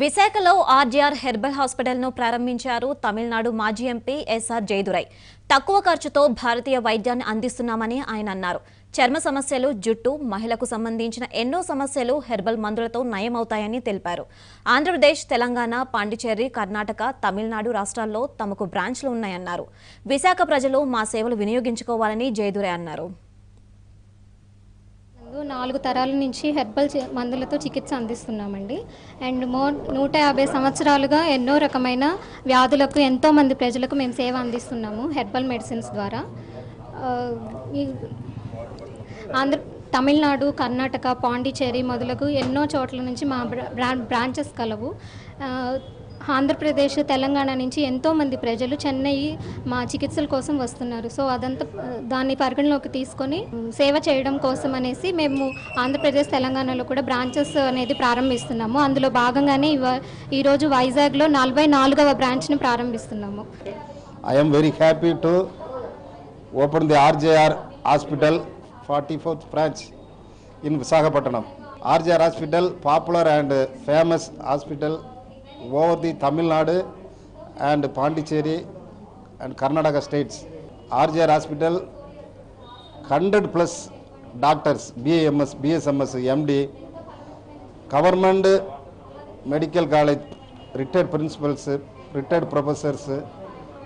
విశాఖలో RGR herbal హాస్పిటల్ను ప్రారంభించారు తమిళనాడు మాజీ ఎంపీ ఎస్ఆర్ జైదురై తక్కువ ఖర్చుతో భారతీయ వైద్యాన్ని అందిస్తున్నామని ఆయన అన్నారు. చర్మ సమస్యలు జుట్టు మహిళకు సంబంధించిన ఎన్నో సమస్యలు హెర్బల్ మందులతో నయమవుతాయని తెలిపారు. ఆంధ్రప్రదేశ్ తెలంగాణ పాండిచేరి కర్ణాటక తమిళనాడు రాష్ట్రాల్లో తమకు బ్రాంచ్లు ఉన్నాయన్నారు. విశాఖ ప్రజలు మా సేవలు వినియోగించుకోవాలని జయదురై అన్నారు. నాలుగు తరాల నుంచి హెర్బల్ మందులతో చికిత్స అందిస్తున్నామండి. అండ్ మో నూట యాభై సంవత్సరాలుగా ఎన్నో రకమైన వ్యాధులకు ఎంతో మంది ప్రజలకు మేము సేవ అందిస్తున్నాము హెర్బల్ మెడిసిన్స్ ద్వారా. ఆంధ్ర తమిళనాడు కర్ణాటక పాండిచేరి మొదలగు ఎన్నో చోట్ల నుంచి మా బ్రా- బ్రాంచెస్ కలవు. ఆంధ్రప్రదేశ్ తెలంగాణ నుంచి ఎంతోమంది ప్రజలు చెన్నై మా చికిత్సల కోసం వస్తున్నారు. సో అదంతా దాన్ని పరిగణలోకి తీసుకొని సేవ చేయడం కోసం అనేసి మేము ఆంధ్రప్రదేశ్ తెలంగాణలో కూడా బ్రాంచెస్ అనేది ప్రారంభిస్తున్నాము. అందులో భాగంగానే ఇవ ఈరోజు వైజాగ్లో నలభై నాలుగవ బ్రాంచ్ని ప్రారంభిస్తున్నాము. I'm very happy to open the RJR hospital forty fourth branch in Visakhapatnam RGR hospital popular and famous hospital over the Tamil Nadu and Pondicherry and Karnataka states RGR hospital hundred plus doctors BAMS BSMS MD government medical college retired principals retired professors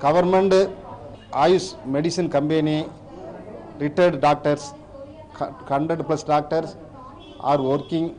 government AYUSH medicine company retired doctors 100 plus doctors are working